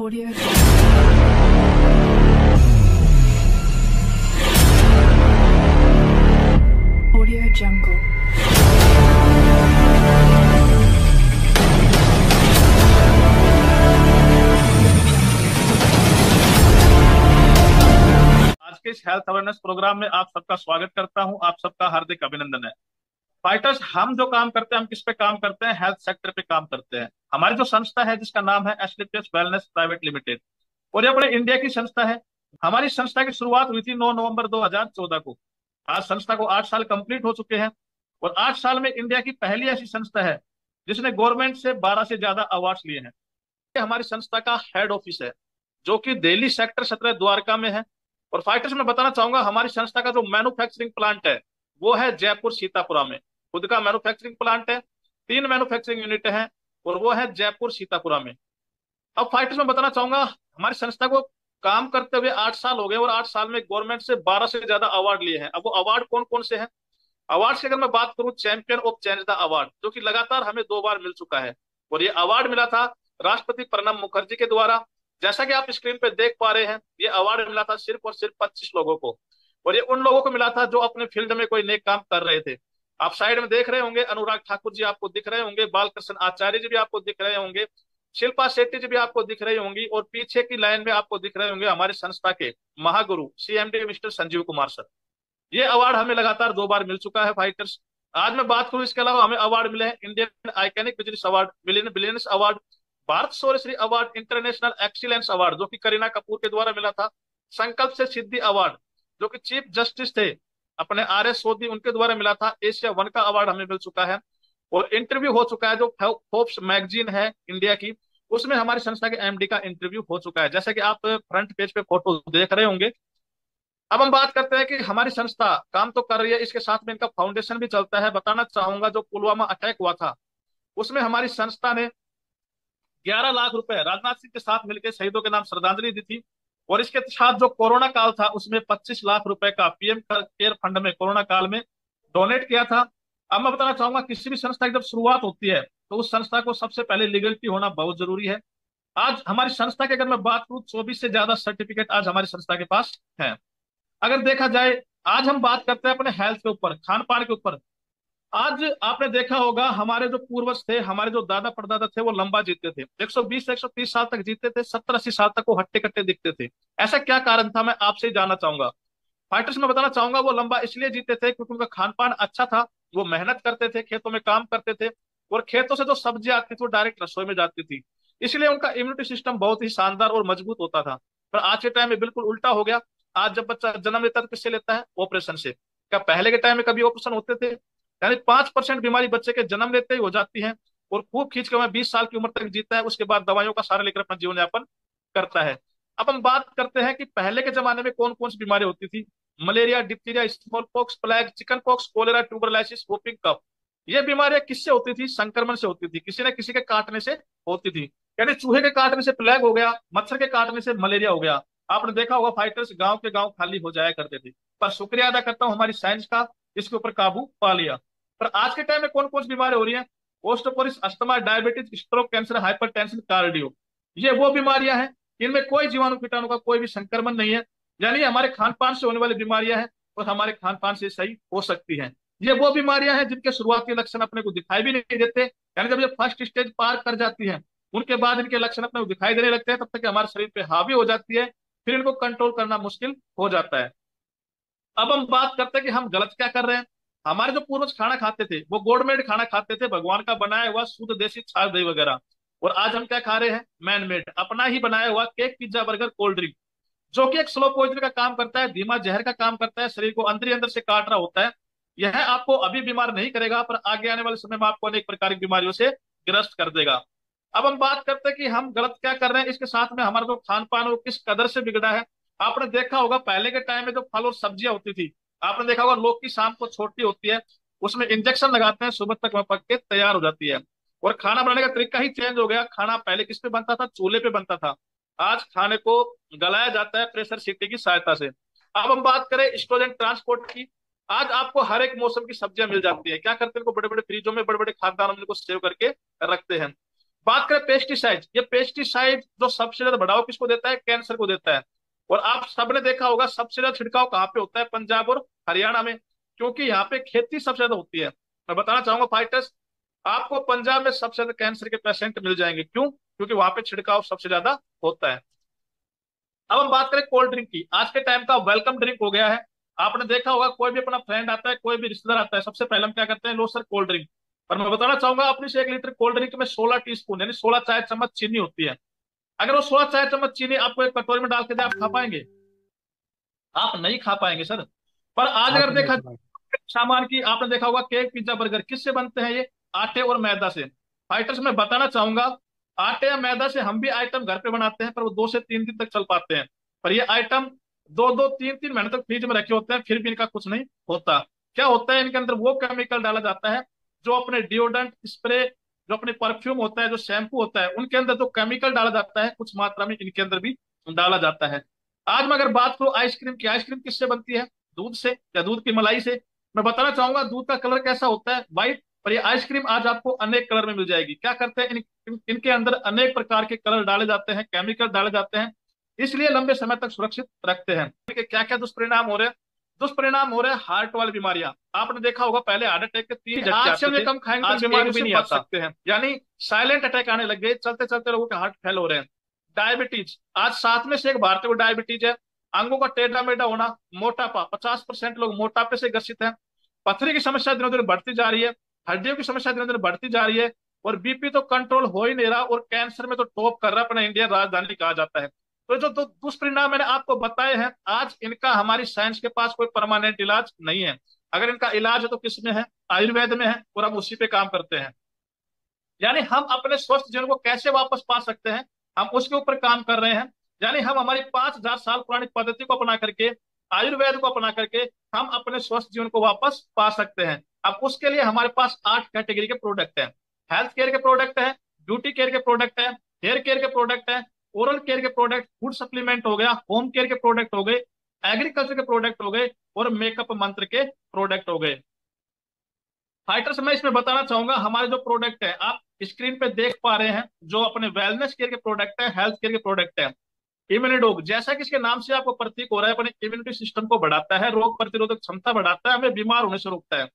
Audio. Audio Jungle. आज के इस हेल्थ अवेयरनेस प्रोग्राम में आप सबका स्वागत करता हूँ आप सबका हार्दिक अभिनंदन है फाइटर्स हम जो काम करते हैं, हम किस पे काम करते हैं? हेल्थ सेक्टर पे काम करते हैं। हमारी जो संस्था है, जिसका नाम है एसडीपीएस वेलनेस प्राइवेट लिमिटेड और ये अपने इंडिया की संस्था है। हमारी संस्था की शुरुआत हुई थी 9 नवंबर 2014 को। आज संस्था को आठ साल कंप्लीट हो चुके हैं, और आठ साल में इंडिया की पहली ऐसी संस्था है, जिसने गवर्नमेंट से बारह से ज़्यादा अवार्ड लिए हैं। हमारी संस्था का हेड ऑफ़िस है, जो कि दिल्ली सेक्टर सत्रह द्वारका में है। और फाइटर्स में बताना चाहूँगा, हमारी संस्था का जो मैन्युफैक्चरिंग प्लांट है, वो है जयपुर सीतापुरा में। खुद का मैन्युफैक्चरिंग प्लांट है, तीन मैन्युफैक्चरिंग यूनिट है, और वो है जयपुर सीतापुरा में। अब फाइटर्स में बताना चाहूँगा, हमारी संस्था को काम करते हुए आठ साल हो गए, और आठ साल में गवर्नमेंट से बारह से ज़्यादा अवार्ड लिए हैं। अब वो अवार्ड कौन कौन से हैं? अवार्ड से अगर मैं बात करूँ champion of change the award जो कि लगातार हमें दो बार मिल चुका है। और ये अवार्ड मिला था राष्ट्रपति प्रणब मुखर्जी के द्वारा। जैसा कि आप स्क्रीन पे देख पा रहे हैं, ये अवार्ड मिला था सिर्फ़ और सिर्फ़ पच्चीस लोगों को। और ये उन लोगों को मिला था जो अपने फ़ील्ड में कोई नेक काम कर रहे थे। आप साइड में देख रहे होंगे, अनुराग ठाकुर जी आपको दिख रहे होंगे, बालकृष्ण आचार्य जी भी आपको दिख रहे होंगे, शिल्पा शेट्टी जी भी आपको दिख रही होंगी और पीछे की लाइन में आपको दिख रहे होंगे हमारे संस्था के Mahaguru CMD mister Sanjeev Kumar sir. ये अवार्ड हमें लगातार दो बार मिल चुका है फाइटर्स। आज मैं बात करूँ इसके अलावा हमें अवार्ड मिले हैं Indian iconic business award billions award, Bharat Shauryashri award, international excellence award, जो कि करीना कपूर के द्वारा मिला था, संकल्प से सिद्धि अवार्ड, जो कि चीफ जस्टिस थे। अपने आर एस सोदी उनके द्वारा मिला था। एशिया वन का अवार्ड हमें मिल चुका है। और इंटरव्यू हो चुका है जो फोर्ब्स मैगजीन है इंडिया की, उसमें हमारी संस्था के एमडी का इंटरव्यू हो चुका है। जैसे कि आप फ्रंट पेज पे फ़ोटो देख रहे होंगे। अब हम बात करते हैं कि हमारी संस्था काम तो कर रही है, इसके साथ में इनका फाउंडेशन भी चलता है। बताना चाहूँगा, जो पुलवामा अटैक हुआ था, उसमें हमारी संस्था ने ग्यारह लाख रुपए राजनाथ सिंह के साथ मिलकर शहीदों के नाम श्रद्धांजलि दी थी। और इसके साथ जो कोरोना काल था, उसमें पच्चीस लाख रुपए का पीएम केयर फंड में कोरोना काल में डोनेट किया था। अब मैं बताना चाहूँगा, किसी भी संस्था की जब शुरुआत होती है तो उस संस्था को सबसे पहले लीगलिटी होना बहुत ज़रूरी है। आज हमारी संस्था की अगर मैं बात करूँ, चौबीस से ज़्यादा सर्टिफिकेट आज हमारी संस्था के पास है। अगर देखा जाए, आज हम बात करते हैं अपने हेल्थ के ऊपर खान पान के ऊपर आज आपने देखा होगा, हमारे जो पूर्वज थे, हमारे जो दादा परदादा थे, वो लंबा जीते थे। 120 से 130 साल तक जीते थे 70 अस्सी साल तक वो हट्टे कट्टे दिखते थे। ऐसा क्या कारण था, मैं आपसे ही जानना चाहूँगा। फाइटर्स में बताना चाहूँगा, वो लंबा इसलिए जीते थे क्योंकि उनका खान पान अच्छा था, वो मेहनत करते थे, खेतों में काम करते थे, और खेतों से जो सब्ज़ी आती थी, वो डायरेक्ट रसोई में जाती थी। इसलिए उनका इम्यूनिटी सिस्टम बहुत ही शानदार और मज़बूत होता था। पर आज के टाइम में बिल्कुल उल्टा हो गया। आज जब बच्चा जन्म लेता है तो किससे लेता है? ऑपरेशन से। क्या पहले के टाइम में कभी ऑपरेशन होते थे? यानी पाँच परसेंट बीमारी बच्चे के जन्म लेते ही हो जाती है और खूब खींच के वह बीस साल की उम्र तक जीता है, उसके बाद दवाइयों का सारा लेकर अपना जीवन यापन करता है। अब हम बात करते हैं कि पहले के जमाने में कौन कौन सी बीमारी होती थी? Malaria diphtheria smallpox plague chicken pox cholera, tuberculosis whooping cough. ये बीमारियाँ किससे होती थी? संक्रमण से होती थी। किसी न किसी के काटने से होती थी। यानी चूहे के काटने से प्लेग हो गया, मच्छर के काटने से मलेरिया हो गया। आपने देखा होगा फाइटर्स गाँव के गाँव खाली हो जाया करते थे। पर शुक्रिया अदा करता हूँ हमारी साइंस का, इसके ऊपर काबू पा लिया। पर आज के टाइम में कौन कौन सी बीमारी हो रही है? Osteoporosis asthma diabetes stroke cancer hypertension cardio ये वो बीमारियाँ हैं, इनमें कोई जीवाणु कीटाणु का कोई भी संक्रमण नहीं है। यानी हमारे खान पान से होने वाली बीमारियाँ हैं और हमारे खान पान से सही हो सकती हैं। ये वो बीमारियाँ हैं जिनके शुरुआती लक्षण अपने को दिखाई भी नहीं देते। यानी जब ये फ़र्स्ट स्टेज पार कर जाती है, उनके बाद इनके लक्षण अपने को दिखाई देने लगते हैं, तब तक हमारे शरीर पे हावी हो जाती है, फिर इनको कंट्रोल करना मुश्किल हो जाता है। अब हम बात करते हैं कि हम गलत क्या कर रहे हैं। हमारे जो पूर्वज खाना खाते थे, वो गोडमेड खाना खाते थे, भगवान का बनाया हुआ शुद्ध देसी छाछ दही वगैरह। और आज हम क्या खा रहे हैं? मैन मेड अपना ही बनाया हुआ cake pizza burger cold drink जो कि एक स्लो पॉइजन का काम करता है, धीमा जहर का काम करता है, शरीर को अंदर ही अंदर से काट रहा होता है। यह आपको अभी बीमार नहीं करेगा, पर आगे आने वाले समय में आपको अनेक प्रकार की बीमारियों से ग्रस्त कर देगा। अब हम बात करते हैं कि हम गलत क्या कर रहे हैं। इसके साथ में हमारा जो खान पान वो किस कदर से बिगड़ा है? आपने देखा होगा, पहले के टाइम में जो फल और सब्ज़ियाँ होती थी आपने देखा होगा लोग की शाम को छोटी होती है, उसमें इंजेक्शन लगाते हैं, सुबह तक वह पक के तैयार हो जाती है। और खाना बनाने का तरीका ही चेंज हो गया। खाना पहले किस पे बनता था? चूल्हे पे बनता था। आज खाने को गलाया जाता है प्रेशर सीटी की सहायता से। अब हम बात करें स्टोरेज एंड ट्रांसपोर्ट की। आज आपको हर एक मौसम की सब्ज़ियाँ मिल जाती है। क्या करते हैं बड़े बड़े फ्रिजों में बड़े बड़े खानदानों में सेव करके रखते हैं। बात करें पेस्टिसाइड ये पेस्टिसाइड जो सबसे ज़्यादा बढ़ावा किसको देता है? कैंसर को देता है। और आप सबने देखा होगा, सबसे ज़्यादा छिड़काव कहाँ पे होता है? पंजाब और हरियाणा में, क्योंकि यहाँ पे खेती सबसे ज़्यादा होती है। मैं बताना चाहूँगा फाइटर्स आपको पंजाब में सबसे ज़्यादा कैंसर के पेशेंट मिल जाएँगे। क्यों? क्योंकि वहाँ पे छिड़काव सबसे ज़्यादा होता है। अब हम बात करें कोल्ड ड्रिंक की। आज के टाइम का वेलकम ड्रिंक हो गया है। आपने देखा होगा, कोई भी अपना फ्रेंड आता है, कोई भी रिश्तेदार आता है, सबसे पहले हम क्या करते हैं? लो सर कोल्ड ड्रिंक पर मैं बताना चाहूँगा अपनी से एक लीटर कोल्ड ड्रिंक में सोलह टी स्पून यानी सोलह चाय चम्मच चीनी होती है। अगर वो सोलह चाय चम्मच चीनी आपको एक कटोरी में डाल के दे आप खा पाएँगे। आप नहीं खा पाएँगे सर। पर आज अगर देखा सामान की आपने देखा होगा केक पिज्जा बर्गर किससे बनते हैं ये? आटे और मैदा से। फाइटर्स में बताना चाहूँगा आटे या मैदा से हम भी आइटम घर पे बनाते हैं पर वो दो से तीन दिन तक चल पाते हैं। पर ये आइटम दो दो तीन तीन महीने तक फ्रिज में रखे होते हैं फिर भी इनका कुछ नहीं होता। क्या होता है इनके अंदर वो केमिकल डाला जाता है जो अपने डिओडेंट स्प्रे जो अपने परफ्यूम होता है जो शैम्पू होता है उनके अंदर जो केमिकल डाला जाता है कुछ मात्रा में इनके अंदर भी डाला जाता है। आज मैं अगर बात करूँ आइसक्रीम की आइसक्रीम किससे बनती है? दूध से या दूध की मलाई से? मैं बताना चाहूँगा दूध का कलर कैसा होता है? व्हाइट पर ये आइसक्रीम आज आपको अनेक कलर में मिल जाएगी। क्या करते हैं? इन, इन, इनके अंदर अनेक प्रकार के कलर डाले जाते हैं केमिकल डाले जाते हैं। इसलिए लंबे समय तक सुरक्षित रखते हैं। क्या क्या दुष्परिणाम हो रहे हैं? दुष्परिणाम हो रहे हैं हार्ट वाली बीमारियाँ। आपने देखा होगा पहले हार्ट अटैक के तीन आज से कम खाएँगे आज बीमारी भी नहीं आ सकते हैं। यानी साइलेंट अटैक आने लग गए चलते चलते लोगों के हार्ट फेल हो रहे हैं। डायबिटीज़ आज सात में से एक भारतीय को डायबिटीज़ है। अंगों का टेढ़ा मेढ़ा होना मोटापा पचास परसेंट लोग मोटापे से ग्रसित हैं। पथरी की समस्या दिनों दिन बढ़ती जा रही है हड्डियों की समस्या दिनों दिन बढ़ती जा रही है और बीपी तो कंट्रोल हो ही नहीं रहा और कैंसर में तो टॉप कर रहा है अपना इंडिया राजधानी कहा जाता है। तो जो तो दुष्परिणाम मैंने आपको बताए हैं, आज इनका हमारी साइंस के पास कोई परमानेंट इलाज नहीं है। अगर इनका इलाज है तो किसमें है? आयुर्वेद में है, और हम उसी पे काम करते हैं। यानी हम अपने स्वस्थ जीवन को कैसे वापस पा सकते हैं? हम उसके ऊपर काम कर रहे हैं। यानी हम हमारी पाँच हज़ार साल पुरानी पद्धति को अपना करके, आयुर्वेद को अपना करके, हम अपने स्वस्थ जीवन को वापस पा सकते हैं। अब उसके लिए हमारे पास आठ कैटेगरी के प्रोडक्ट हैं। हेल्थ केयर के प्रोडक्ट है ब्यूटी केयर के प्रोडक्ट है हेयर केयर के प्रोडक्ट है ओरल केयर के प्रोडक्ट फ़ूड सप्लीमेंट हो गया होम केयर के प्रोडक्ट हो गए एग्रीकल्चर के प्रोडक्ट हो गए और मेकअप मंत्र के प्रोडक्ट हो गए। फाइटर्स मैं इसमें बताना चाहूँगा, हमारे जो प्रोडक्ट है, आप स्क्रीन पे देख पा रहे हैं, जो अपने वेलनेस केयर के प्रोडक्ट है हेल्थ केयर के प्रोडक्ट है। इम्यूनिडोग जैसा कि इसके नाम से आपको प्रतीक हो रहा है, अपने इम्यूनिटी सिस्टम को बढ़ाता है, रोग प्रतिरोधक क्षमता बढ़ाता है, हमें बीमार होने से रोकता है।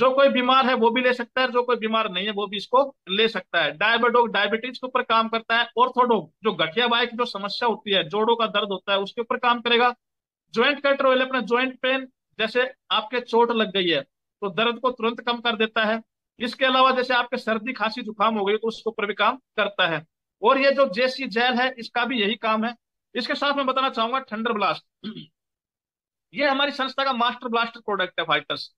जो कोई बीमार है वो भी ले सकता है, जो कोई बीमार नहीं है वो भी इसको ले सकता है। डायबिडोग डायबिटीज़ के ऊपर काम करता है ऑर्थोडोग जो गठिया बाई की जो समस्या होती है, जोड़ों का दर्द होता है, उसके ऊपर काम करेगा। ज्वाइंट कंट्रोल अपना ज्वाइंट पेन जैसे आपके चोट लग गई है तो दर्द को तुरंत कम कर देता है। इसके अलावा जैसे आपके सर्दी, खांसी, जुकाम हो गई तो उसके ऊपर भी काम करता है। और ये जो जेसी जेल है, इसका भी यही काम है। इसके साथ मैं बताना चाहूँगा थंडर ब्लास्ट ये हमारी संस्था का मास्टर ब्लास्टर प्रोडक्ट है फाइटर्स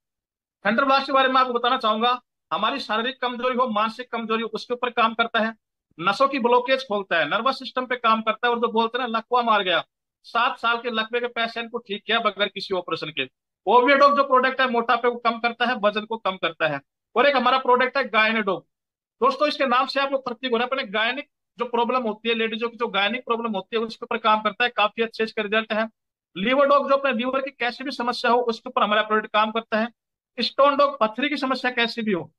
थंडर ब्लास्ट के बारे में आपको बताना चाहूँगा। हमारी शारीरिक कमज़ोरी हो, मानसिक कमज़ोरी हो, उसके ऊपर काम करता है। नसों की ब्लॉकेज खोलता है नर्वस सिस्टम पे काम करता है और जो बोलते हैं लकवा मार गया। सात साल के लकवे के पेशेंट को ठीक किया बगैर किसी ऑपरेशन के। ओवियडोग जो प्रोडक्ट है, मोटापे को कम करता है, वज़न को कम करता है। और एक हमारा प्रोडक्ट है गायनेडोग दोस्तों, इसके नाम से आपको प्रतीक हो रहा है अपने गायनिक जो प्रॉब्लम होती है लेडीजों की जो गायनिक प्रॉब्लम होती है, उसके ऊपर काम करता है, काफ़ी अच्छे इसके रिज़ल्ट है। लीवर डॉग जो अपने लीवर की कैसी भी समस्या हो, उसके ऊपर हमारा प्रोडक्ट काम करता है। स्टोन डॉग पथरी की समस्या कैसी भी हो,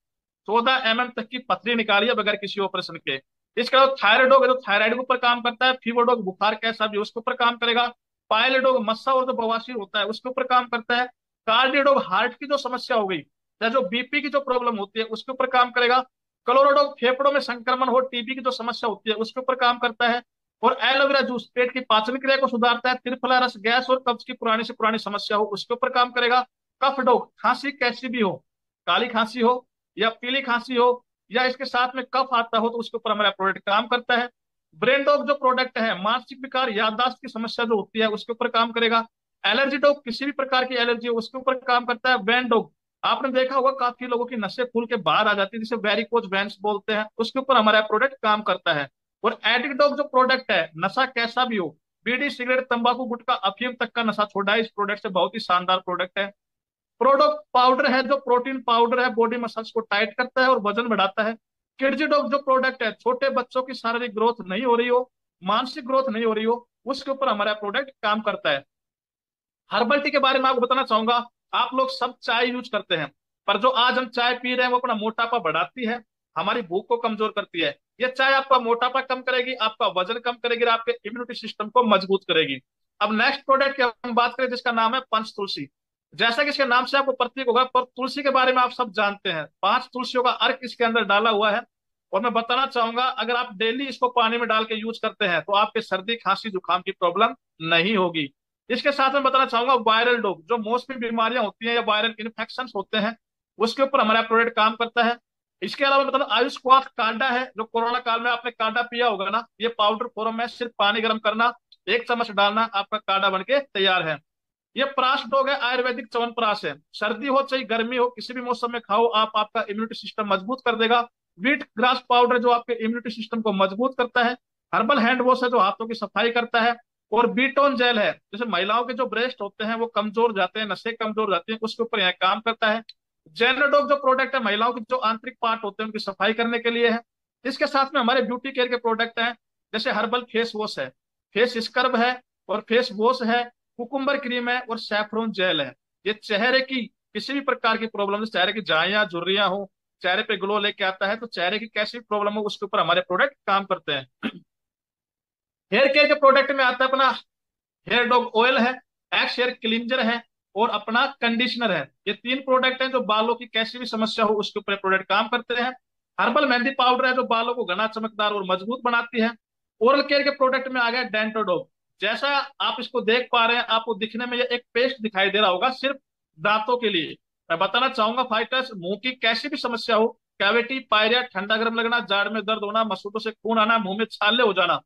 चौदह एम तक की पथरी निकालिए बगैर किसी ऑपरेशन के। इसके अलावा थायराइड डॉग है तो थायराइड के ऊपर काम करता है, फीवर डॉग बुखार कैसा भी उसके ऊपर काम करेगा। पायलेडोग मस्सा और जो बवासीर होता है, उसके ऊपर काम करता है। कार्डियोडोग हार्ट की जो समस्या हो गई, या जो बीपी की जो प्रॉब्लम होती है, उसके ऊपर काम करेगा। क्लोरोडोग फेफड़ों में संक्रमण हो, टीबी की जो समस्या होती है, उसके ऊपर काम करता है। और एलोवेरा जूस, पेट की पाचन क्रिया को सुधारता है, त्रिफला रस, गैस और कब्ज की पुरानी से पुरानी समस्या हो, उसके ऊपर काम करेगा। कफ डोग खांसी कैसी भी हो, काली खांसी हो या पीली खांसी हो या इसके साथ में कफ आता हो तो उसके ऊपर हमारा प्रोडक्ट काम करता है। ब्रेन डॉग जो प्रोडक्ट है, मानसिक विकार, याददाश्त की समस्या जो होती है, उसके ऊपर काम करेगा। एलर्जी डॉग किसी भी प्रकार की एलर्जी हो, उसके ऊपर काम करता है। वैन डॉग आपने देखा होगा काफ़ी लोगों की नशे फूल के बाहर आ जाती है, जिसे वेरिकोज वैंस बोलते हैं। उसके ऊपर हमारा प्रोडक्ट काम करता है। और एडिक डॉग जो प्रोडक्ट है, नशा कैसा भी हो, बीडी, सिगरेट, तंबाकू गुटका अफीम तक का नशा छोड़ा है, इस प्रोडक्ट से बहुत ही शानदार प्रोडक्ट है। प्रोडक्ट पाउडर है, जो प्रोटीन पाउडर है, बॉडी मसल्स को टाइट करता है और वज़न बढ़ाता है। किडजीडॉग जो प्रोडक्ट है, छोटे बच्चों की शारीरिक ग्रोथ नहीं हो रही हो, मानसिक ग्रोथ नहीं हो रही हो, उसके ऊपर हमारा प्रोडक्ट काम करता है। हर्बल टी के बारे में आपको बताना चाहूँगा, आप लोग सब चाय यूज़ करते हैं, पर जो आज हम चाय पी रहे हैं, वो अपना मोटापा बढ़ाती है, हमारी भूख को कमज़ोर करती है। ये चाय आपका मोटापा कम करेगी, आपका वज़न कम करेगी आपके इम्यूनिटी सिस्टम को मज़बूत करेगी। अब नेक्स्ट प्रोडक्ट की हम बात करें, जिसका नाम है पंच तुलसी जैसा कि इसके नाम से आपको प्रतीक होगा, पर तुलसी के बारे में आप सब जानते हैं। पाँच तुलसियों का अर्क इसके अंदर डाला हुआ है। और मैं बताना चाहूँगा, अगर आप डेली इसको पानी में डाल के यूज़ करते हैं तो आपके सर्दी, खांसी, जुकाम की प्रॉब्लम नहीं होगी। इसके साथ में बताना चाहूँगा, वायरल डोग जो मोस्टली बीमारियाँ होती हैं या वायरल इन्फेक्शन होते हैं, उसके ऊपर हमारा प्रोडक्ट काम करता है। इसके अलावा मतलब आयुष क्वाथ कांडा है, जो कोरोना काल में आपने कांडा पिया होगा ना, ये पाउडर फॉर्म में सिर्फ़ पानी गर्म करना, एक चम्मच डालना, आपका कांडा बन के तैयार है। ये प्राश डोग है आयुर्वेदिक चवन प्राश है। सर्दी हो चाहे गर्मी हो, किसी भी मौसम में खाओ, आप आपका इम्यूनिटी सिस्टम मज़बूत कर देगा। वीट ग्रास पाउडर जो आपके इम्यूनिटी सिस्टम को मज़बूत करता है हर्बल हैंड वॉश है जो हाथों की सफ़ाई करता है, और बीटोन जेल है। जैसे महिलाओं के जो ब्रेस्ट होते हैं, वो कमज़ोर जाते हैं नशे कमज़ोर जाते हैं, उसके ऊपर यह काम करता है। जेनोडोग जो प्रोडक्ट है, महिलाओं के जो आंतरिक पार्ट होते हैं, उनकी सफ़ाई करने के लिए है। इसके साथ में हमारे ब्यूटी केयर के प्रोडक्ट हैं, जैसे हर्बल फेस वॉश है। फेस स्क्रब है, और फेस वॉश है कुकुम्बर क्रीम है और सैफरोन जेल है। ये चेहरे की किसी भी प्रकार की प्रॉब्लम चेहरे की जाया झुर्रियाँ हो, चेहरे पे ग्लो लेके आता है तो चेहरे की कैसी भी प्रॉब्लम हो, उसके ऊपर हमारे प्रोडक्ट काम करते हैं। हेयर केयर के प्रोडक्ट में आता है अपना हेयर डॉग ऑयल है एक्स हेयर क्लिंजर है और अपना कंडीशनर है। ये तीन प्रोडक्ट हैं जो बालों की कैसी भी समस्या हो, उसके ऊपर प्रोडक्ट काम करते हैं। हर्बल मेहंदी पाउडर है जो बालों को घना चमकदार और मज़बूत बनाती है। ओरल केयर के प्रोडक्ट में आ गया डेंटोडोग जैसा आप इसको देख पा रहे हैं, आपको दिखने में ये एक पेस्ट दिखाई दे रहा होगा सिर्फ़ दांतों के लिए। मैं बताना चाहूँगा फाइटर्स मुँह की कैसी भी समस्या हो कैविटी पायरिया, ठंडा गर्म लगना, जाड़ में दर्द होना मसूदों से खून आना, मुँह में छाले हो जाना,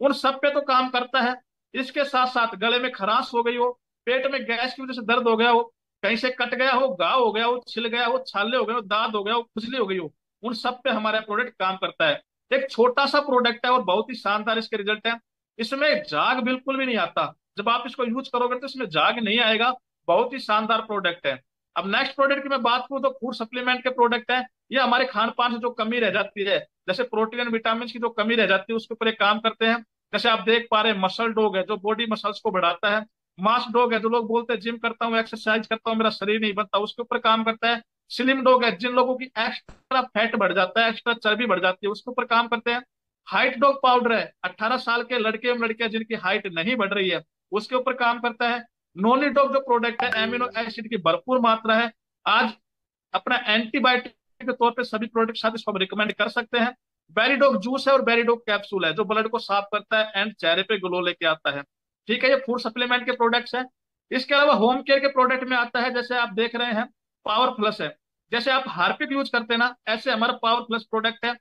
उन सब पे तो काम करता है। इसके साथ साथ गले में खराश हो गई हो, पेट में गैस की वजह से दर्द हो गया हो, कहीं से कट गया हो घाव हो गया हो, छिल गया हो, छाले हो गए हो दाद हो गया हो, खुजली हो गई हो, उन सब पे हमारा प्रोडक्ट काम करता है। एक छोटा सा प्रोडक्ट है और बहुत ही शानदार इसके रिज़ल्ट है। इसमें जाग बिल्कुल भी नहीं आता। जब आप इसको यूज़ करोगे तो इसमें जाग नहीं आएगा। बहुत ही शानदार प्रोडक्ट है। अब नेक्स्ट प्रोडक्ट की मैं बात करूँ तो फ़ूड सप्लीमेंट के प्रोडक्ट है। ये हमारे खान पान से जो कमी रह जाती है, जैसे प्रोटीन विटामिन की जो कमी रह जाती है, उसके ऊपर काम करते हैं। जैसे आप देख पा रहे मसल डोग है, जो बॉडी मसल्स को बढ़ाता है। मास डोग है, जो लोग बोलते हैं जिम करता हूँ एक्सरसाइज करता हूँ, मेरा शरीर नहीं बनता, उसके ऊपर काम करता है। स्लिम डोग है, जिन लोगों की एक्स्ट्रा फैट बढ़ जाता है एक्स्ट्रा चर्बी बढ़ जाती है, उसके ऊपर काम करते हैं। हाइट डोग पाउडर है। अट्ठारह साल के लड़के एवं लड़कियाँ जिनकी हाइट नहीं बढ़ रही है, उसके ऊपर काम करता है। नोनी डोग जो प्रोडक्ट है एमिनो एसिड की भरपूर मात्रा है। आज अपना एंटीबायोटिक के तौर पर सभी प्रोडक्ट साथ इसको रिकमेंड कर सकते हैं। बेरीडोग जूस है और बेरीडोग कैप्सूल है, जो ब्लड को साफ़ करता है एंड चेहरे पे ग्लो लेके आता है। ठीक है, ये फ़ूड सप्लीमेंट के प्रोडक्ट्स हैं। इसके अलावा होम केयर के प्रोडक्ट में आता है, जैसे आप देख रहे हैं पावर प्लस है। जैसे आप हार्पिक यूज़ करते हैं ना, ऐसे हमारा पावर प्लस प्रोडक्ट है।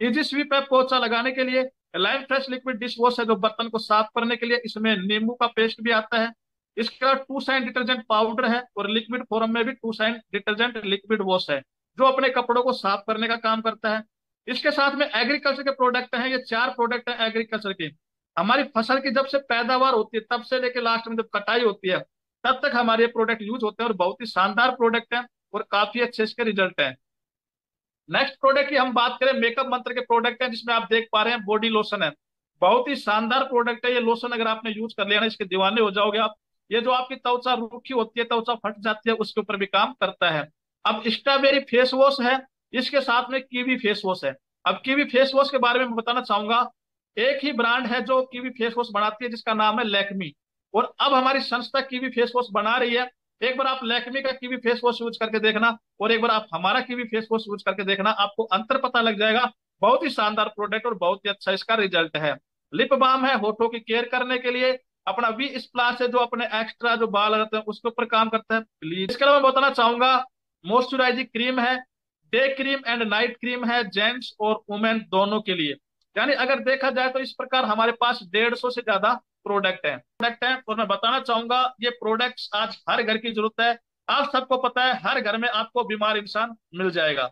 इजी स्वीप है पोचा लगाने के लिए lime fresh liquid dish wash है जो बर्तन को साफ़ करने के लिए, इसमें नींबू का पेस्ट भी आता है। इसके अलावा टू साइन डिटर्जेंट पाउडर है और लिक्विड फॉर्म में भी टू साइन डिटर्जेंट लिक्विड वॉश है, जो अपने कपड़ों को साफ़ करने का काम करता है। इसके साथ में एग्रीकल्चर के प्रोडक्ट हैं, ये चार प्रोडक्ट हैं एग्रीकल्चर के। हमारी फ़सल की जब से पैदावार होती है, तब से लेकर लास्ट में जब कटाई होती है, तब तक हमारे प्रोडक्ट यूज़ होते हैं और बहुत ही शानदार प्रोडक्ट है और काफ़ी अच्छे इसके रिज़ल्ट है। नेक्स्ट प्रोडक्ट की हम बात करें मेकअप मंत्र के प्रोडक्ट है, जिसमें आप देख पा रहे हैं बॉडी लोशन है। बहुत ही शानदार प्रोडक्ट है ये लोशन अगर आपने यूज़ कर लिया ना, इसके दीवाने हो जाओगे आप। ये जो आपकी त्वचा रूखी होती है, त्वचा फट जाती है, उसके ऊपर भी काम करता है। अब स्ट्रॉबेरी फेस वॉश है, इसके साथ में कीवी फेस वॉश है। अब कीवी फेस वॉश के बारे में मैं बताना चाहूँगा, एक ही ब्रांड है जो कीवी फेस वॉश बनाती है, जिसका नाम है लैक्मी और अब हमारी संस्था कीवी फेस वॉश बना रही है एक बार आप लैक्मी का कीवी फेस वॉश यूज़ करके देखना और एक बार आप हमारा कीवी फेस वॉश यूज़ करके देखना, आपको अंतर पता लग जाएगा। बहुत ही शानदार प्रोडक्ट और बहुत ही अच्छा इसका रिज़ल्ट है। लिप बाम है होठों की केयर करने के लिए। अपना वी स्प्लास है जो अपने एक्स्ट्रा जो बाल रहते हैं, उसके ऊपर काम करता है। प्लीज़ इसके अलावा बताना चाहूँगा मॉइस्चराइजिंग क्रीम है day cream and night cream है जेंट्स और वुमेन दोनों के लिए। यानी अगर देखा जाए तो इस प्रकार हमारे पास डेढ़ सौ से ज़्यादा प्रोडक्ट है। प्रोडक्ट है, और मैं बताना चाहूँगा, ये प्रोडक्ट्स आज हर घर की ज़रूरत है। आप सबको पता है, हर घर में आपको बीमार इंसान मिल जाएगा।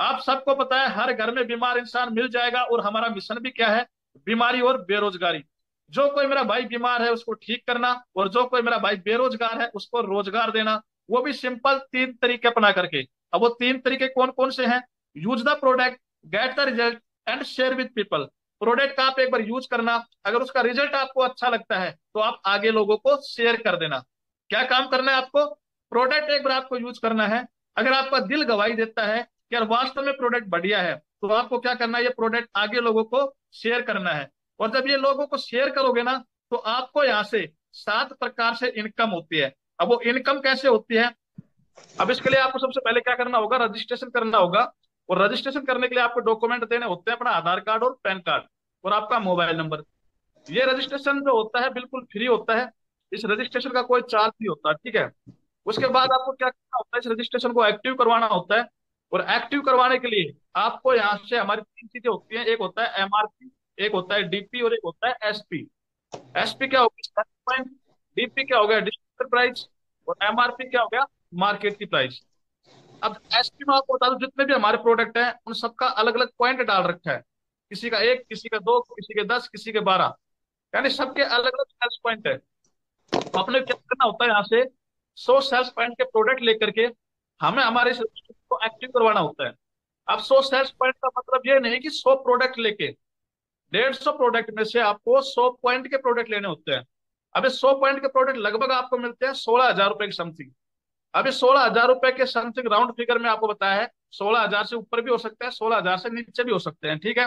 आप सबको पता है, हर घर में बीमार इंसान मिल जाएगा, और हमारा मिशन भी क्या है? बीमारी और बेरोजगारी। जो कोई मेरा भाई बीमार है, उसको ठीक करना, और जो कोई मेरा भाई बेरोजगार है, उसको रोज़गार देना। वो भी सिंपल तीन तरीके अपना करके। अब वो तीन तरीके कौन कौन से हैं? Use the product get the result and share with people product का आप एक बार यूज़ करना, अगर उसका रिज़ल्ट आपको अच्छा लगता है तो आप आगे लोगों को शेयर कर देना। क्या काम करना है आपको? प्रोडक्ट एक बार आपको यूज़ करना है। अगर आपका दिल गवाही देता है कि यार वास्तव में प्रोडक्ट बढ़िया है तो आपको क्या करना है? ये प्रोडक्ट आगे लोगों को शेयर करना है। और जब ये लोगों को शेयर करोगे ना तो आपको यहाँ से सात प्रकार से इनकम होती है। अब वो इनकम कैसे होती है? अब इसके लिए आपको सबसे पहले क्या करना होगा? रजिस्ट्रेशन करना होगा। और रजिस्ट्रेशन करने के लिए आपको डॉक्यूमेंट देने होते हैं अपना आधार कार्ड और पैन कार्ड और आपका मोबाइल नंबर। ये रजिस्ट्रेशन जो होता है बिल्कुल फ्री होता है। इस रजिस्ट्रेशन का कोई चार्ज नहीं होता, ठीक है? उसके बाद आपको क्या करना होता है, इस रजिस्ट्रेशन को एक्टिव करवाना होता है और एक्टिव करवाने के लिए आपको यहाँ से हमारी तीन चीज़ें होती हैं। एक होता है एमआरपी एक होता है डीपी और एक होता है एसपी एसपी क्या हो गया? डीपी क्या हो गया? डिस्ट्रीब्यूटर प्राइस और एमआरपी क्या हो गया? मार्केट की प्राइस अब एसपी में आपको बता दो, जितने भी हमारे प्रोडक्ट हैं, उन सबका अलग अलग पॉइंट डाल रखा है। किसी का एक, किसी का दो, किसी के दस, किसी के बारह। यानी सबके अलग अलग सेल्स पॉइंट है। तो अपने क्या करना होता है यहाँ से, सौ सेल्स पॉइंट के प्रोडक्ट लेकर के हमें हमारे को एक्टिव करवाना होता है। अब सौ सेल्स पॉइंट का मतलब ये नहीं कि सौ प्रोडक्ट लेके, डेढ़ सौ प्रोडक्ट में से आपको सौ पॉइंट के प्रोडक्ट लेने होते हैं। अब सौ पॉइंट के प्रोडक्ट लगभग आपको मिलते हैं सोलह हज़ार रुपए की समथिंग अभी सोलह हज़ार रुपए के समथिंग राउंड फिगर में आपको बताया है। सोलह हज़ार से ऊपर भी हो सकता है, सोलह हज़ार से नीचे भी हो सकते हैं, ठीक है?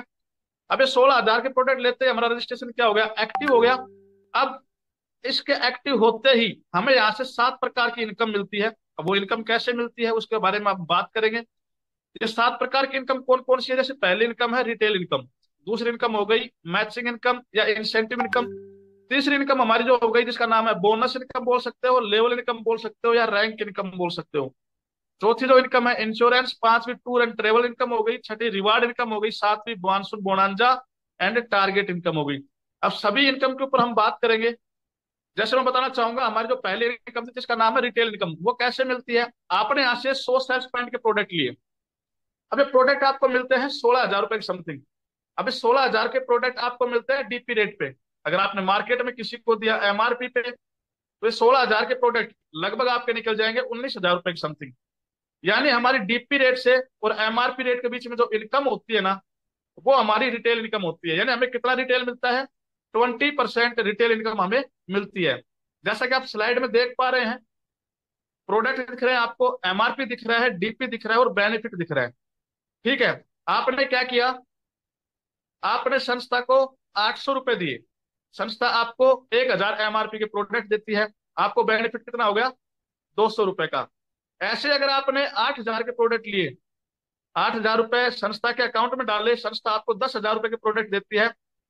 ये सोलह हज़ार के प्रोडक्ट लेते हैं, हमारा रजिस्ट्रेशन क्या हो गया? एक्टिव हो गया। अब इसके एक्टिव होते ही हमें यहाँ से सात प्रकार की इनकम मिलती है। अब वो इनकम कैसे मिलती है, उसके बारे में आप बात करेंगे। ये सात प्रकार की इनकम कौन कौन सी है? जैसे पहली इनकम है रिटेल इनकम दूसरी इनकम हो गई मैचिंग इनकम या इंसेंटिव इनकम तीसरी इनकम हमारी जो हो गई, जिसका नाम है बोनस इनकम बोल सकते हो, लेवल इनकम बोल सकते हो या रैंक इनकम बोल सकते हो। चौथी जो इनकम है इंश्योरेंस पांचवी टूर एंड ट्रेवल इनकम हो गई, छठी रिवार्ड इनकम हो गई, सातवीं monsoon bonanza and target income हो गई। अब सभी इनकम के ऊपर हम बात करेंगे। जैसे मैं बताना चाहूँगा, हमारी जो पहली इनकम थी, जिसका नाम है रिटेल इनकम, वो कैसे मिलती है? आपने यहाँ से सौ सेल्स पॉइंट के प्रोडक्ट लिए। अब ये प्रोडक्ट आपको मिलते हैं सोलह हज़ार रुपए की समथिंग अभी सोलह हज़ार के प्रोडक्ट आपको मिलते हैं डीपी रेट पे। अगर आपने मार्केट में किसी को दिया एमआरपी पे तो ये सोलह हज़ार के प्रोडक्ट लगभग आपके निकल जाएँगे उन्नीस हज़ार रुपए की समथिंग यानी हमारी डीपी रेट से और एमआरपी रेट के बीच में जो इनकम होती है ना, वो हमारी रिटेल इनकम होती है। यानी हमें कितना रिटेल मिलता है? ट्वेंटी परसेंट रिटेल इनकम हमें मिलती है। जैसा कि आप स्लाइड में देख पा रहे हैं प्रोडक्ट दिख रहे हैं आपको एमआरपी दिख रहा है डीपी दिख रहा है और बेनिफिट दिख रहा है। ठीक है, आपने क्या किया? आपने संस्था को आठ सौ रुपए दिए। संस्था आपको एक हज़ार एमआरपी के प्रोडक्ट देती है। आपको बेनिफिट कितना हो गया? दो सौ रुपए का। ऐसे अगर आपने आठ हज़ार के प्रोडक्ट लिए, आठ हज़ार रुपए संस्था के अकाउंट में डाले, संस्था आपको दस हज़ार रुपए के प्रोडक्ट देती है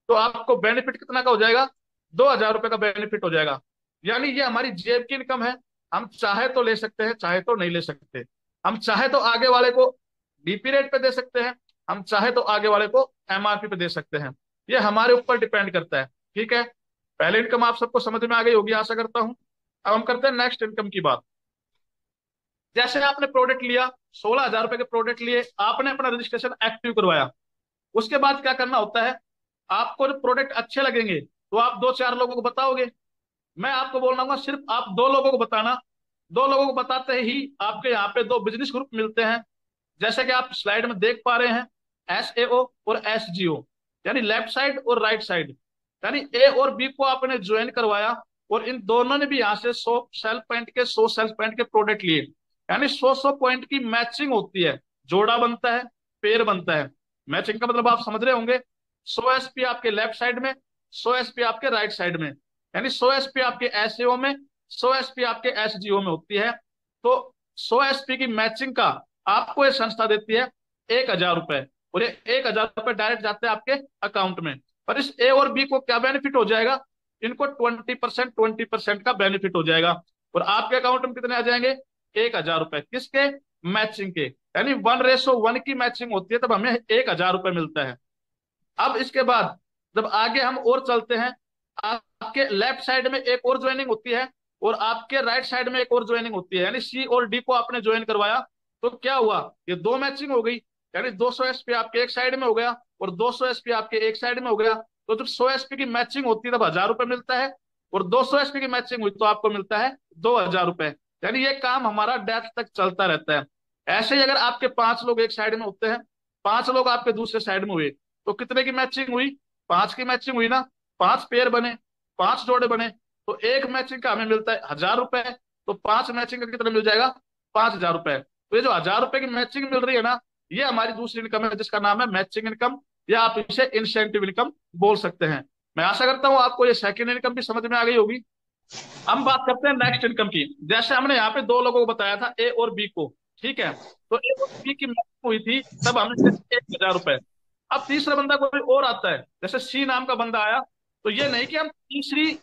तो आपको बेनिफिट कितना का हो जाएगा? दो हज़ार रुपए का बेनिफिट हो जाएगा। यानी ये हमारी जेब की इनकम है। हम चाहे तो ले सकते हैं, चाहे तो नहीं ले सकते। हम चाहे तो आगे वाले को डीपी रेट पे दे सकते हैं, हम चाहे तो आगे वाले को एमआरपी पे दे सकते हैं। ये हमारे ऊपर डिपेंड करता है। ठीक है? पहले इनकम आप सबको समझ में आ गई होगी, आशा करता हूँ। अब हम करते हैं नेक्स्ट इनकम की बात। जैसे आपने प्रोडक्ट लिया, सोलह हज़ार रुपए के प्रोडक्ट लिए, आपने अपना रजिस्ट्रेशन एक्टिव करवाया। उसके बाद क्या करना होता है? आपको जो प्रोडक्ट अच्छे लगेंगे तो आप दो चार लोगों को बताओगे। मैं आपको बोल रहा सिर्फ़ आप दो लोगों को बताना। दो लोगों को बताते ही आपके यहाँ पे दो बिज़नेस ग्रुप मिलते हैं। जैसे कि आप स्लाइड में देख पा रहे हैं एस और एस यानी लेफ़्ट साइड और राइट साइड यानी ए और बी को आपने ज्वाइन करवाया और इन दोनों ने भी यहाँ से सौ सेल्फ पॉइंट के, सौ सेल्फ पॉइंट के प्रोडक्ट लिए। यानी सौ सौ पॉइंट की मैचिंग होती है। जोड़ा बनता है पेयर बनता है। मैचिंग का मतलब आप समझ रहे होंगे, सौ एसपी आपके लेफ़्ट साइड में, सौ एसपी आपके राइट साइड में। यानी सौ एसपी आपके एस में, सौ एसपी आपके एस जी ओ में होती है। तो सौ एसपी की मैचिंग का आपको ये संस्था देती है एक हज़ार रुपए। और ये एक हज़ार रुपए डायरेक्ट जाते हैं आपके अकाउंट में। पर इस ए और बी को क्या बेनिफिट हो जाएगा? इनको ट्वेंटी परसेंट ट्वेंटी परसेंट का बेनिफिट हो जाएगा। और आपके अकाउंट में कितने आ जाएँगे? एक हज़ार रुपए। किसके? मैचिंग के। यानी वन रेसो वन की मैचिंग होती है, तब हमें एक हज़ार रुपए मिलता है। अब इसके बाद, जब आगे हम और चलते हैं, आपके लेफ़्ट साइड में एक और ज्वाइनिंग होती है, और आपके राइट साइड में एक और ज्वाइनिंग होती है। यानी सी और डी को आपने ज्वाइन करवाया तो क्या हुआ? ये दो मैचिंग हो गई। यानी 200 एसपी आपके एक साइड में हो गया और 200 एसपी आपके एक साइड में हो गया। तो जब 100 एसपी की मैचिंग होती है, तब हज़ार रुपए मिलता है और 200 एसपी की मैचिंग हुई तो आपको मिलता है दो हज़ार रुपए। यानी ये काम हमारा डेथ तक चलता रहता है। ऐसे ही अगर आपके पाँच लोग एक साइड में होते हैं, पाँच लोग आपके दूसरे साइड में हुए तो कितने की मैचिंग हुई? पाँच की मैचिंग हुई ना? पाँच पेयर बने, पाँच जोड़े बने तो एक मैचिंग का हमें मिलता है हज़ार रुपए। तो पाँच मैचिंग का कितना मिल जाएगा? पाँच हज़ार रुपए। तो ये जो हज़ार रुपए की मैचिंग मिल रही है ना ये हमारी दूसरी इनकम है, जिसका नाम है मैचिंग इनकम या आप इसे इंसेंटिव इनकम बोल सकते हैं। मैं आशा करता हूँ आपको ये सेकेंड इनकम भी समझ में आ गई होगी। हम बात करते हैं नेक्स्ट इनकम की। जैसे हमने यहाँ पे दो लोगों को बताया था ए और बी को, ठीक है? तो ए और बी की मैचिंग हुई थी, तब हमने एक हज़ार रुपए। अब तीसरा बंदा कोई और आता है, जैसे सी नाम का बंदा आया तो ये नहीं कि हम तीसरी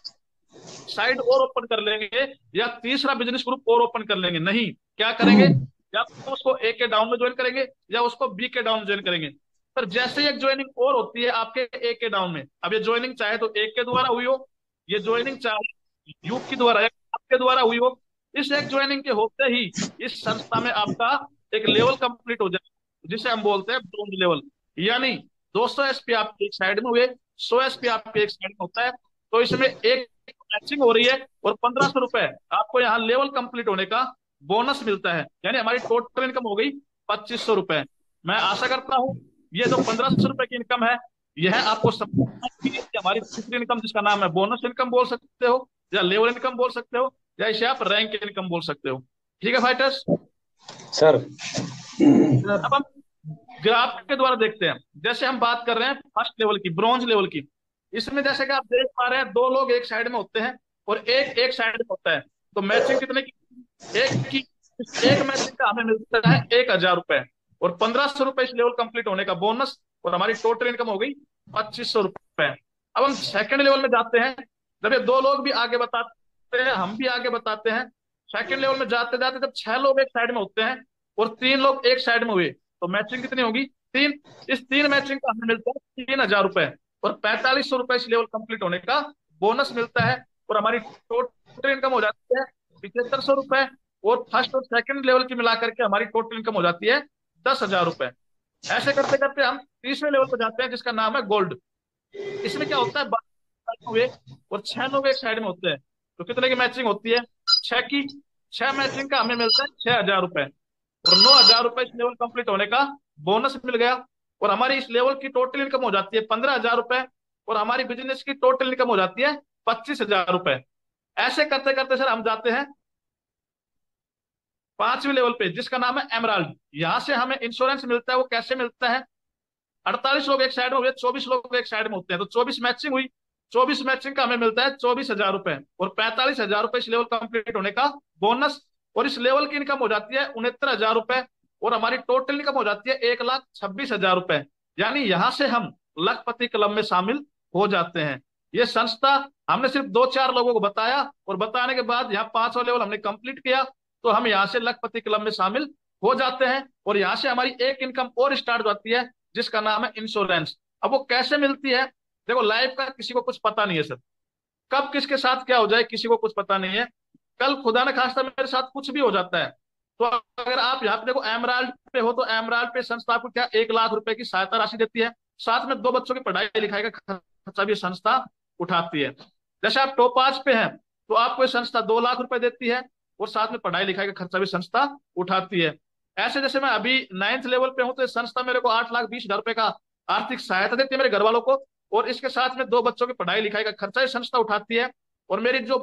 साइड और ओपन कर लेंगे, या तीसरा बिज़नेस ग्रुप और ओपन कर लेंगे, नहीं। क्या करेंगे? या तो उसको ए के डाउन में ज्वाइन करेंगे, या उसको बी के डाउन ज्वाइन करेंगे। पर जैसे एक ज्वाइनिंग और होती है आपके ए के डाउन में, अब ये ज्वाइनिंग चाहे तो एक के द्वारा हुई हो, ये ज्वाइनिंग चाहे यू के द्वारा आपके द्वारा हुई हो, इस एक ज्वाइनिंग के होते ही इस संस्था में आपका एक लेवल कंप्लीट हो जाए जिसे हम बोलते हैं ब्रोंज लेवल यानी 200 एसपी आपके एक साइड में हुए 100 एसपी आपके एक साइड में होता है तो इसमें एक मैचिंग हो रही है, और पंद्रह सौ रुपए आपको यहाँ लेवल कंप्लीट होने का बोनस मिलता है। यानी हमारी टोटल इनकम हो गई पच्चीस सौ रुपए। मैं आशा करता हूँ ये जो पंद्रह सौ रुपए की इनकम है यह आपको हमारी तीसरी इनकम जिसका नाम है बोनस इनकम बोल सकते हो या लेवल इनकम बोल सकते हो या इसे आप रैंक इनकम बोल सकते हो। ठीक है फाइटर्स सर अब हम ग्राफ के द्वारा देखते हैं। जैसे हम बात कर रहे हैं फ़र्स्ट लेवल की ब्रॉन्ज लेवल की। इसमें जैसे कि आप देख पा रहे हैं दो लोग एक साइड में होते हैं और एक एक साइड में होता है। तो मैचिंग कितने की एक की, एक मैचिंग का हमें मिलता है एक हज़ार रुपए। और पंद्रह सौ रुपए इस लेवल कंप्लीट होने का बोनस और हमारी टोटल इनकम हो गई पच्चीस सौ रुपए। अब हम सेकंड लेवल में जाते हैं। जब ये दो लोग भी आगे बताते हैं, हम भी आगे बताते हैं सेकंड लेवल में जाते जाते जब छह लोग एक साइड में होते हैं और तीन लोग एक साइड में हुए तो मैचिंग कितनी होगी? तीन। इस तीन मैचिंग का हमें मिलता है तीन हज़ार रुपए। और पैंतालीस सौ रुपए इस लेवल कंप्लीट होने का बोनस मिलता है और हमारी टोटल इनकम हो जाती है पिछहत्तर सौ रुपए और फ़र्स्ट और सेकंड लेवल की मिलाकर के हमारी टोटल इनकम हो जाती है दस हज़ार रुपए। ऐसे करते करते हम तीसरे लेवल पर जाते हैं, जिसका नाम है गोल्ड। इसमें क्या होता है हुए और छह लोग एक साइड में होते हैं तो कितने की मैचिंग होती है? छह की, छह मैचिंग का हमें मिलता है छह हज़ार रुपए। और नौ हज़ार रुपए इस लेवल कंप्लीट होने का बोनस मिल गया और हमारी इस लेवल की टोटल इनकम हो जाती है पंद्रह हज़ार रुपए और हमारी बिज़नेस की टोटल इनकम हो जाती है पच्चीस हज़ार रुपए। ऐसे करते करते सर हम जाते हैं पाँचवें लेवल पे, जिसका नाम है एमराल्ड। यहाँ से हमें इंश्योरेंस मिलता है, वो कैसे मिलता है? अड़तालीस लोग एक साइड में हुए चौबीस लोग एक साइड में होते हैं तो चौबीस मैचिंग हुई। चौबीस मैचिंग का हमें मिलता है चौबीस हज़ार रुपए, और पैंतालीस हज़ार रुपए इस लेवल कंप्लीट होने का बोनस और इस लेवल की इनकम हो जाती है उनहत्तर हज़ार रुपए, और हमारी टोटल इनकम हो जाती है एक लाख छब्बीस हज़ार रुपए। यानी यहाँ से हम लखपति क्लब में शामिल हो जाते हैं। ये संस्था हमने सिर्फ़ दो चार लोगों को बताया और बताने के बाद यहाँ पांचवा लेवल हमने कंप्लीट किया तो हम यहाँ से लखपति क्लब में शामिल हो जाते हैं और यहाँ से हमारी एक इनकम और स्टार्ट हो जाती है, जिसका नाम है इंश्योरेंस अब वो कैसे मिलती है? देखो लाइफ का किसी को कुछ पता नहीं है सर। कब किसके साथ क्या हो जाए, किसी को कुछ पता नहीं है। कल खुदा न खास्ता मेरे साथ कुछ भी हो जाता है। तो अगर आप यहाँ पे देखो एमराल्ड पे हो तो एमराल्ड पे संस्था आपको क्या, एक लाख रुपए की सहायता राशि देती है। साथ में दो बच्चों की पढ़ाई लिखाई का खर्चा भी संस्था। उठाती है। जैसे आप टोपाज पे हैं तो आपको संस्था दो लाख रुपए देती है और साथ में पढ़ाई लिखाई का खर्चा भी संस्था उठाती है। ऐसे जैसे मैं अभी नाइन्थ लेवल पे हूँ तो संस्था मेरे को आठ लाख बीस हज़ार रुपए का आर्थिक सहायता देती है मेरे घर वालों को और इसके साथ में दो बच्चों की पढ़ाई लिखाई का खर्चा ही संस्था उठाती है। और मेरी जो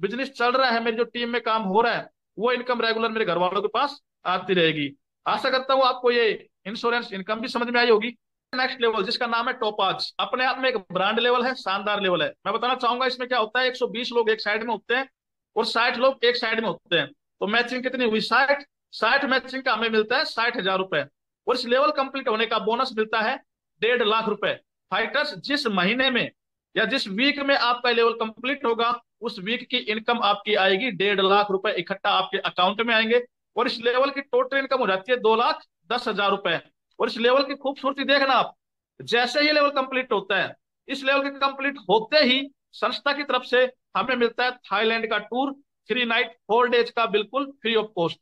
बिज़नेस चल रहा है, मेरी जो टीम में काम हो रहा है, वो इनकम रेगुलर मेरे घर वालों के पास आती रहेगी। आशा करता हूँ आपको ये इंश्योरेंस इनकम भी समझ में आई होगी। नेक्स्ट लेवल जिसका नाम है टोपाज अपने आप में एक ब्रांड लेवल है, शानदार लेवल है। मैं बताना चाहूँगा, इसमें क्या होता है? 120 लोग एक साइड में होते हैं और 60 लोग एक साइड में होते हैं। तो मैचिंग कितनी हुई? साठ। साठ मैचिंग का हमें मिलता है साठ हज़ार रुपए। और इस लेवल कंप्लीट होने का बोनस मिलता है डेढ़ लाख रुपए। फाइटर्स जिस महीने में या जिस वीक में आपका लेवल कंप्लीट होगा, उस वीक की इनकम आपकी आएगी डेढ़ लाख रुपए। इकट्ठा आपके अकाउंट में आएँगे और इस लेवल की टोटल इनकम हो जाती है दो लाख दस हज़ार रुपए। और इस लेवल की खूबसूरती देखना आप। जैसे ही लेवल कंप्लीट होता है, इस लेवल के कंप्लीट होते ही संस्था की तरफ़ से हमें मिलता है थाईलैंड का tour three night, four days का बिल्कुल फ्री ऑफ़ कॉस्ट।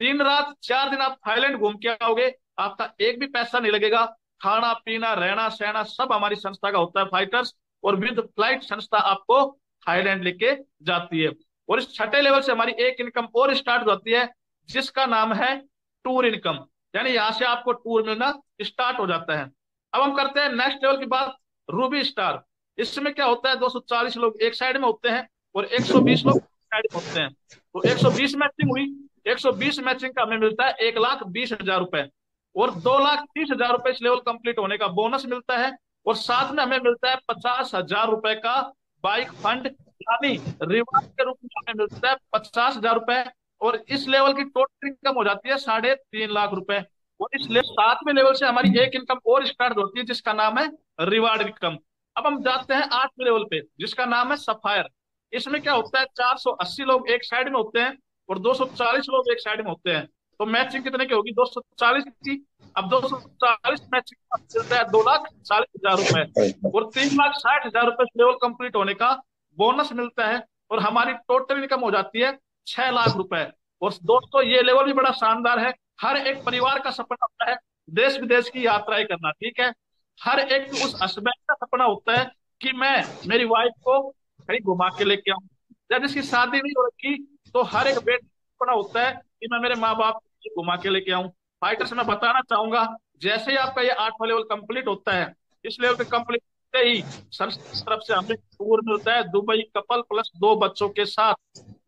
तीन रात चार दिन आप थाईलैंड घूम के आओगे, आपका एक भी पैसा नहीं लगेगा। खाना, पीना, रहना, सहना सब हमारी संस्था का होता है फाइटर्स और विद फ़्लाइट संस्था आपको थाईलैंड लेके जाती है। और इस छठे लेवल से हमारी एक इनकम और स्टार्ट होती है, जिसका नाम है टूर इनकम। यानी यहाँ से आपको टूर मिलना स्टार्ट हो जाता है। अब हम करते हैं नेक्स्ट लेवल की बात रूबी स्टार इसमें क्या होता है 240 लोग एक साइड में होते हैं और 120 लोग साइड में होते हैं। तो 120 मैचिंग हुई 120 मैचिंग का हमें मिलता है एक लाख बीस हज़ार रुपए। और दो लाख तीस हज़ार रुपए इस लेवल कंप्लीट होने का बोनस मिलता है और साथ में हमें मिलता है पचास हज़ार रुपए का बाइक फंड यानी रिवार्ड के रूप में हमें मिलता है पचास हज़ार रुपए। और इस लेवल की टोटल इनकम हो जाती है साढ़े तीन लाख रुपए। और इस सातवें लेवल से हमारी एक इनकम और स्टार्ट होती है, जिसका नाम है रिवार्ड इनकम अब हम जाते हैं आठवें लेवल पे, जिसका नाम है सफायर इसमें क्या होता है 480 लोग एक साइड में होते हैं और 240 लोग एक साइड में होते हैं। तो मैचिंग कितने की होगी? 240 की। अब 240 मैचिंग मिलता है दो लाख चालीस हज़ार रुपए। और तीन लाख साठ हज़ार रुपए लेवल कंप्लीट होने का बोनस मिलता है और हमारी टोटल इनकम हो जाती है छह लाख रुपए और दोस्तों, ये लेवल भी बड़ा शानदार है। हर एक परिवार का सपना होता है देश विदेश की यात्राएँ करना, ठीक है? हर एक उस हस्बैंड का सपना होता है कि मैं मेरी वाइफ को कहीं घुमा के लेके आऊँ। जब जिसकी शादी नहीं हो रखी तो हर एक बेटे सपना होता है कि मैं मेरे माँ बाप को घुमा के लेके आऊँ। फाइटर से मैं बताना चाहूँगा, जैसे ही आपका ये आठवां लेवल कंप्लीट होता है, इस लेवल पे कंप्लीट होते ही सर तरफ़ से हमें टूर मिलता है। दुबई कपल प्लस दो बच्चों के साथ।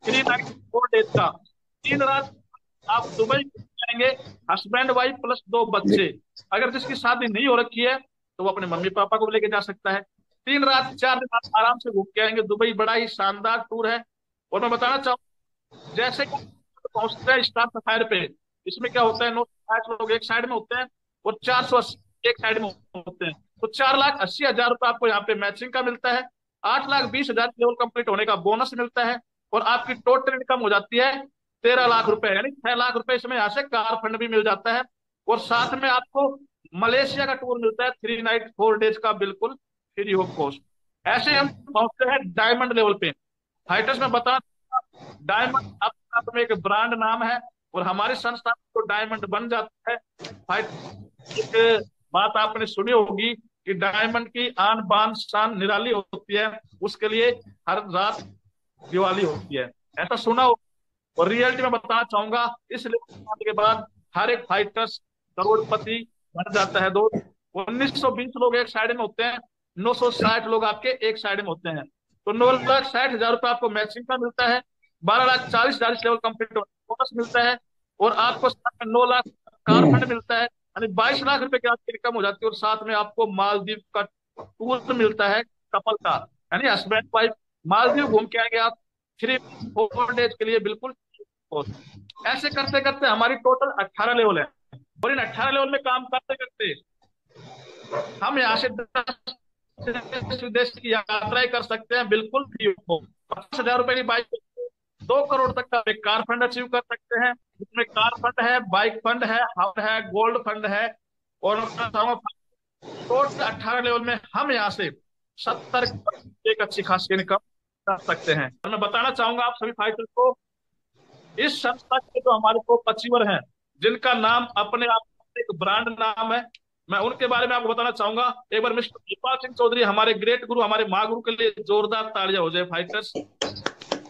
थ्री नाइट फोर डेज़ का। तीन रात आप दुबई जाएँगे हस्बैंड वाइफ प्लस दो बच्चे। अगर जिसकी शादी नहीं हो रखी है तो वो अपने मम्मी पापा को लेके जा सकता है। तीन रात, चार दिन आप आराम से घूम के आएँगे। दुबई बड़ा ही शानदार टूर है। और मैं बताना चाहूँ, जैसे पहुँचते हैं स्टार सफायर पे, इसमें क्या होता है, नौ लोग एक साइड में होते हैं और चार सौ एक साइड में होते हैं। तो चार लाख अस्सी हज़ार रुपए आपको यहाँ पे मैचिंग का मिलता है। आठ लाख बीस हज़ार लेवल कंप्लीट होने का बोनस मिलता है। और आपकी टोटल इनकम हो जाती है तेरह लाख रुपए, यानी छह लाख रुपए इसमें यहाँ से कार फंड भी मिल जाता है। और साथ में आपको मलेशिया का टूर मिलता है थ्री नाइट फोर डेज़ का बिल्कुल फ्री ऑफ़ कॉस्ट ऐसे हम पहुँचते हैं डायमंड लेवल पे। फाइटर्स में बता डायमंड अपना एक ब्रांड नाम है और हमारे संस्थान को डायमंड बन जाता है। एक बात आपने सुनी होगी कि डायमंड की आन बान शान निराली होती है। उसके लिए हर रात दिवाली होती है। ऐसा सुना हो? और रियलिटी में बताना चाहूँगा, इस लेवल के बाद हर एक फाइटर्स करोड़पति बन जाता है दो उन्नीस सौ बीस लोग एक साइड में होते हैं, नौ सौ साठ लोग आपके एक साइड में होते हैं। तो नौ लाख साठ हज़ार रुपए आपको मैचिंग का मिलता है, बारह लाख चालीस हज़ार लेवल कंप्लीट बोनस मिलता है, और आपको साथ में नौ लाख कार फंड मिलता है, यानी बाईस लाख रुपए की आपकी इनकम हो जाती है, और साथ में आपको मालदीव का टूर मिलता है, कपल का, यानी हस्बैंड वाइफ मालदीव घूम के आएँगे आप थ्री फोर डेज़ के लिए बिल्कुल ऐसे करते करते हमारी टोटल अट्ठारह लेवल है। और इन अट्ठारह लेवल में काम करते करते हम यहाँ से विदेश की यात्राएँ कर सकते हैं बिल्कुल फ्री पचास हज़ार रुपए की बाइक दो करोड़ तक का एक कार फंड अचीव कर सकते हैं। जिसमें कार फंड है बाइक फंड है हाउस है गोल्ड फंड है और टोटल अट्ठारह लेवल में हम यहाँ से सत्तर एक अच्छी खासी इनकम कर सकते हैं। मैं बताना चाहूँगा आप सभी फाइटर को, इस संस्था के जो हमारे को अचीवर हैं, जिनका नाम अपने आप एक ब्रांड नाम है, मैं उनके बारे में आपको बताना चाहूँगा। एक बार मिस्टर दीपाल सिंह चौधरी, हमारे ग्रेट गुरु, हमारे महागुरु के लिए जोरदार तालियाँ हो जाए फाइटर्स।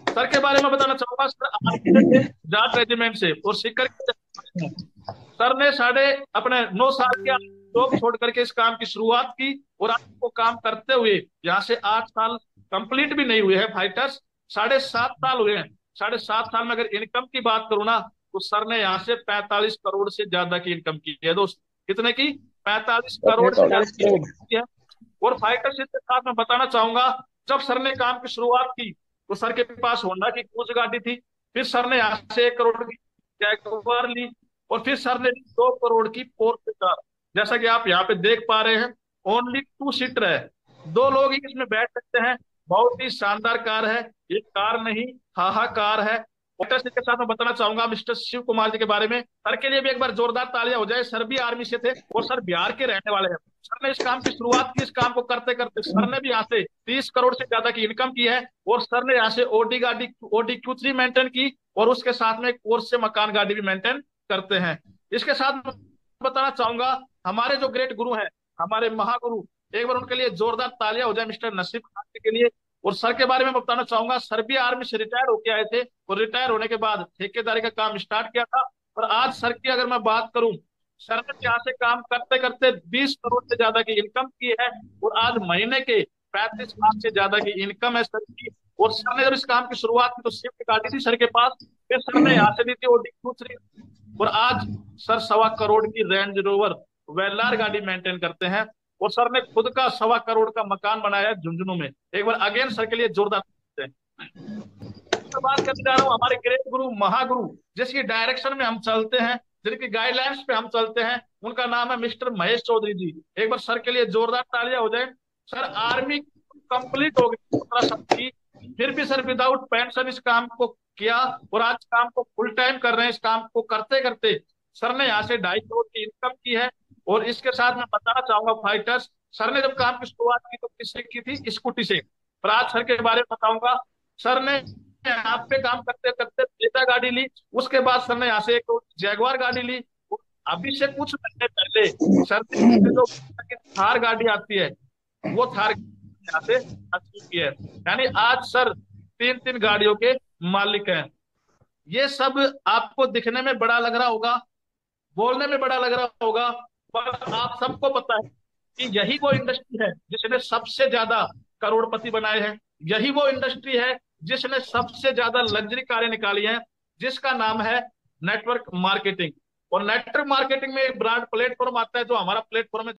सर के बारे में बताना चाहूँगा, सर जाट रेजिमेंट से और सीकर सर ने साढ़े अपने नौ साल के जॉब छोड़ करके इस काम की शुरुआत की और आपको काम करते हुए यहाँ से आठ साल कंप्लीट भी नहीं हुए हैं फाइटर्स साढ़े सात साल हुए हैं। साढ़े सात साल में अगर इनकम की बात करूँ ना तो सर ने यहाँ से पैंतालीस करोड़ से ज़्यादा की इनकम की है। दोस्त कितने की? पैंतालीस करोड़ से ज़्यादा की इनकम की है। और फाइटर के साथ मैं बताना चाहूँगा जब सर ने काम की शुरुआत की तो सर के पास होंडा की कुछ गाड़ी थी फिर सर ने यहाँ से एक करोड़ की जैगवार ली और फिर सर ने दो करोड़ की पोर्ट कार। जैसा कि आप यहाँ पे देख पा रहे हैं ओनली टू सीटर है। दो लोग ही इसमें बैठ सकते हैं। बहुत ही शानदार कार है। ये कार नहीं, हाहाकार है। के साथ मैं बताना चाहूँगा मिस्टर शिव कुमार जी के बारे में। सर के लिए भी एक बार जोरदार तालियाँ हो जाए। सर भी आर्मी से थे और सर बिहार के रहने वाले हैं। सर ने इस काम की शुरुआत की, इस काम को करते करते सर ने भी यहाँ से तीस करोड़ से ज़्यादा की इनकम की है और सर ने यहाँ से ओडी गाड़ी, ओडी क्यू थ्री मेंटेन की और उसके साथ में कोर्स से मकान गाड़ी भी मेंटेन करते हैं। इसके साथ बताना चाहूँगा, हमारे जो ग्रेट गुरु हैं, हमारे महागुरु एक बार उनके लिए जोरदार तालियाँ हो जाए मिस्टर नसीब खान के लिए। और सर के बारे में बताना चाहूँगा सर भी आर्मी से रिटायर होके आए थे और रिटायर होने के बाद ठेकेदारी का काम स्टार्ट किया था। और आज सर की अगर मैं बात करूँ, सर ने यहाँ से काम करते करते 20 करोड़ से ज़्यादा की इनकम की है और आज महीने के पैंतीस लाख से ज़्यादा की इनकम है सर की। और सर ने जब इस काम की शुरुआत की तो स्विफ्ट काटी थी सर के पास, फिर सर ने यहाँ से दी थी ओडी दूसरी। और आज सर सवा करोड़ की रेंज रोवर वेलार गाड़ी मेंटेन करते हैं। और सर ने खुद का सवा करोड़ का मकान बनाया है झुंझुनू में। एक बार अगेन सर के लिए जोरदार बात करने जा रहा हूँ, हमारे ग्रेट गुरु, महागुरु, जिसकी डायरेक्शन में हम चलते हैं, जिनकी गाइडलाइंस पे हम चलते हैं, उनका नाम है मिस्टर महेश चौधरी जी। एक बार सर के लिए जोरदार तालियाँ हो जाए। सर आर्मी कंप्लीट हो गई फिर भी सर विदाउट पेंशन इस काम को किया और आज काम को फुल टाइम कर रहे हैं, इस काम को करते करते सर ने यहाँ से ढाई करोड़ की इनकम की है। और इसके साथ मैं बताना चाहूँगा फाइटर्स सर ने जब काम की शुरुआत की तो किससे की थी? स्कूटी से। पर आज सर के बारे में बताऊँगा। सर ने यहाँ पे काम करते करते बेटा गाड़ी ली, उसके बाद सर ने यहाँ से एक जैगवार गाड़ी ली। अभी से कुछ महीने पहले सर ने जो थार गाड़ी आती है। वो थार यहाँ से की है। यानी आज सर तीन तीन गाड़ियों के मालिक हैं। ये सब आपको दिखने में बड़ा लग रहा होगा, बोलने में बड़ा लग रहा होगा। पर आप सबको पता है कि यही वो इंडस्ट्री है जिसने सबसे ज़्यादा करोड़पति बनाए हैं। यही वो इंडस्ट्री है जिसने सबसे ज़्यादा लग्जरी कारें निकाली हैं, जिसका नाम है नेटवर्क मार्केटिंग और नेटवर्क मार्केटिंग में एक ब्रांड प्लेटफॉर्म आता है जो हमारा प्लेटफॉर्म है